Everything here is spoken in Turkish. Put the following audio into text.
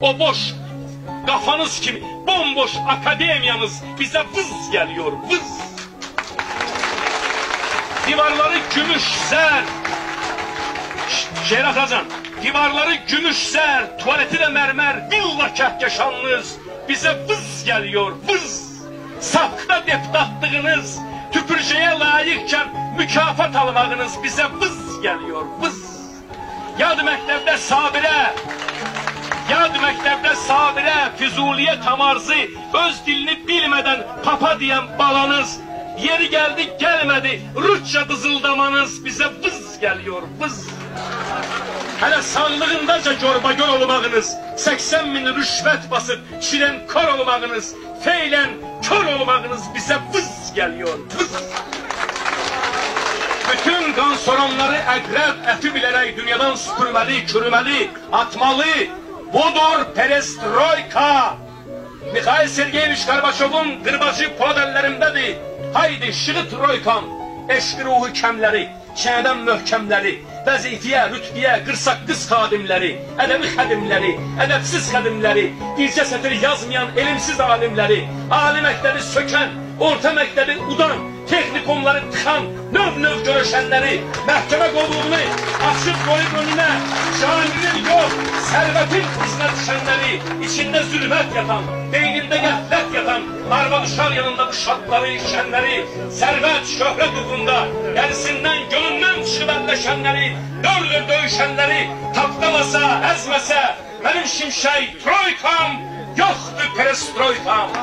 O boş kafanız kimi bomboş akademiyanız bize vız geliyor vız. Divarları gümüş. Şşt, Şehir Atacan. Divarları gümüş zer, tuvaleti de mermer, villa kehkeşanınız bize vız geliyor vız. Safta deputatlığınız, tüpürşeye layıkken mükafat almağınız bize vız geliyor vız. Yadı məktəbdə Sabirə, Yad məktəbdə Sabirə, Füzuliyə tamarzı, öz dilini bilmədən papa deyən balanız, yeri gəldi gəlmədi, Rusça dızıldamanız bizə vız geliyor, vız. Hələ sağlığındaca görbagör olmağınız, 80 min rüşvət basıb çilən kor olmağınız, feylən kör olmağınız bizə vız geliyor, vız. Bütün qan soranları əqrəb əti bilərək dünyadan süpürməli, çürüməli, atmalı. Budur perestroika. Mikhail Sergeyeviç Gorbaçovun qırbacı polad əllərindədir. Haydi şığı troykam, eşqi ruhu kəmləri, çənədən möhkəmləri, vəzifəyə, rütbiyə, qırsaq qız xadimləri, ədəbi xədimləri, ədəbsiz xədimləri, bircə sətir yazmayan elimsiz alimləri, ali məktəbi sökən, orta məktəbi udan, texnikumları tıxan, növ-növ görüşənləri, məhkəmə qovluğunu açıb qoyub önünə, caninin yox, sərvətin izlə düşənləri, içində zülmət yatan, beynində qəflət yatan, arvad uşaq yanında bu şadları, şənləri, sərvət, şöhrət uğrunda, gəlisindən, gönlündən çıxıb əlləşənləri, dördür döyüşənləri, tapdalasa, əzməsə, mənim şimşək, troykam, yoxdur perestroykam.